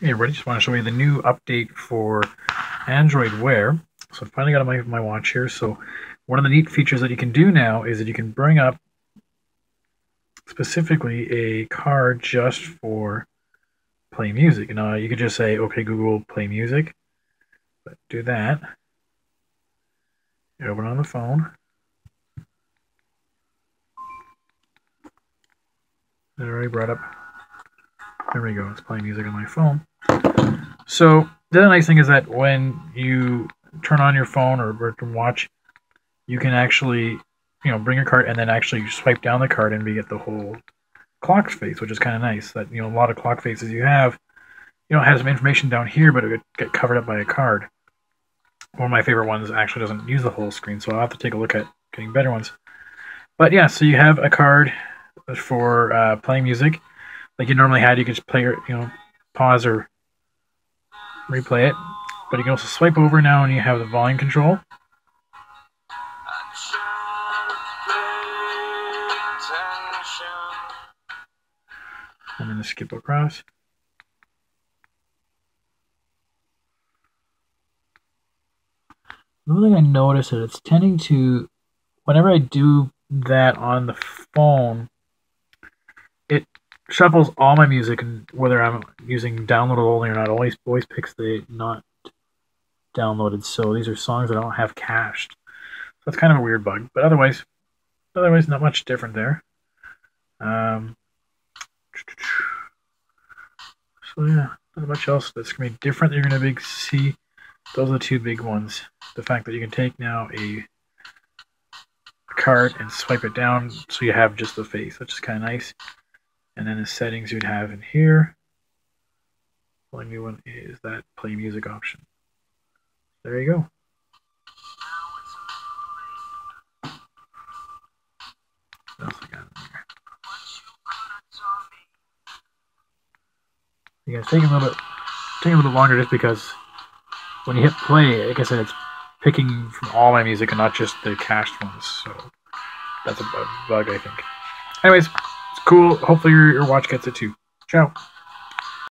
Hey everybody, just want to show you the new update for Android Wear. So I finally got my, my watch here. So one of the neat features that you can do now is that you can bring up specifically a card just for play music. Now you could just say, okay, Google, play music. But do that. You open on the phone. I already brought up. There we go. It's playing music on my phone. So the other nice thing is that when you turn on your phone or, or watch, you can actually, you know, bring your card and then actually swipe down the card and we get the whole clock face, which is kind of nice. That you know, a lot of clock faces you have, you know, has some information down here, but it would get covered up by a card. One of my favorite ones actually doesn't use the whole screen, so I'll have to take a look at getting better ones. But yeah, so you have a card for uh, playing music, like you normally had. You can just play, your, you know, pause or replay it. But you can also swipe over now and you have the volume control. I'm going to skip across. Another thing I noticed is it's tending to, whenever I do that on the phone, shuffles all my music, and whether I'm using downloaded only or not, always always picks the not downloaded. So these are songs that I don't have cached. So that's kind of a weird bug, but otherwise, otherwise not much different there. Um, so yeah, not much else that's gonna be different. You're gonna big see. Those are the two big ones. The fact that you can take now a card and swipe it down so you have just the face, which is kind of nice. And then the settings you'd have in here. The only new one is that play music option. There you go. You guys take a little bit, take a little longer just because when you hit play, like I said, it's picking from all my music and not just the cached ones. So that's a bug, I think. Anyways cool. Hopefully your, your watch gets it too. Ciao.